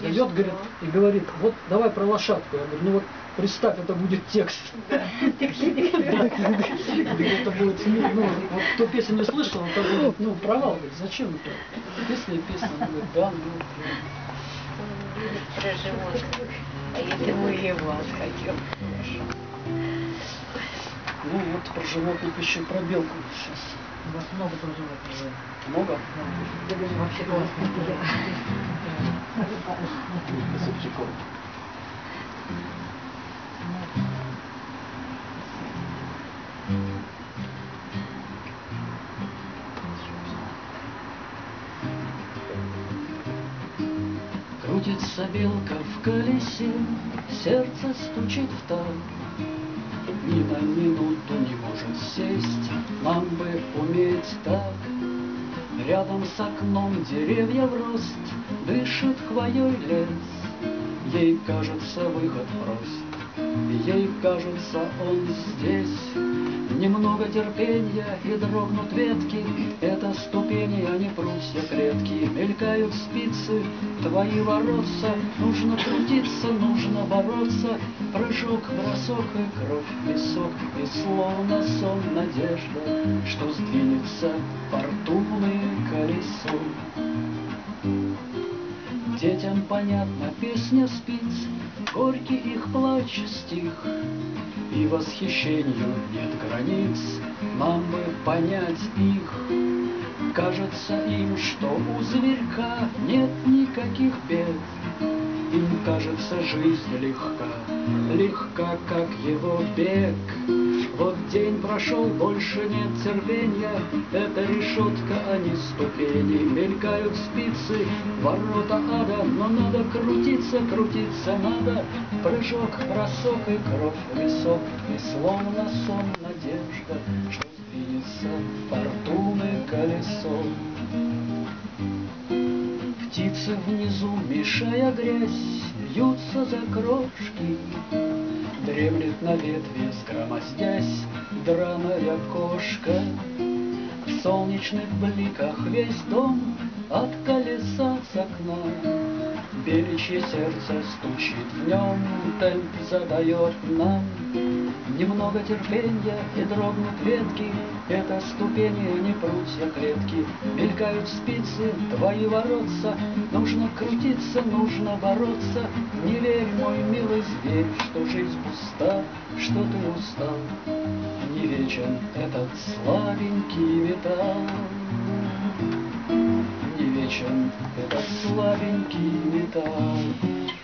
идет, говорит, и говорит, вот давай про лошадку. Я говорю, ну вот представь, это будет текст. Это будет, ну, вот кто песню не слышал, это будет, ну, провал. Говорит, зачем это? Песня и песня. Он говорит, да, ну, Про животных. А думаю, я вас хотел. ну вот про животных еще про белку сейчас. У вас много тоже животных. Много? Вообще классно. Крутится белка в колесе, сердце стучит в так. Ни на минуту не может сесть, нам бы уметь так. Рядом с окном деревья в рост, дышит хвоей лес. Ей кажется выход прост, ей кажется он здесь. Немного терпения и дрогнут ветки, Это ступени, а не прутья клетки. Мелькают спицы, твои воротца, Нужно трудиться, нужно бороться, Прыжок, бросок и кровь, песок, И словно сон надежда, Что сдвинется фортуны колесо. Детям понятна песня спиц, Горький их плач стих, И восхищению нет границ, Нам бы понять их. Кажется им, что у зверька Нет никаких бед, Им кажется жизнь легка, Легка, как его бег. Вот день прошел, больше нет терпения, Это решетка, а не ступени. Мелькают спицы, ворота ада, Но надо крутиться, крутиться надо. Прыжок, бросок и кровь в висок, И словно сон надежда, Что сдвинется фортуны колесо. Птицы внизу, мешая грязь, Вьются за крошки, Дремлет на ветве, скромоздясь, Драная кошка. В солнечных бликах весь дом От колеса с окна. Беличье сердце стучит в нем, Темп задает нам. Немного терпенья и дрогнут ветки, Это ступени, а не прутья клетки. Мелькают спицы, твои воротца, Нужно крутиться, нужно бороться. Не верь, мой милый зверь, что жизнь пуста, Что ты устал. Не вечен этот слабенький металл. Не вечен этот слабенький летал.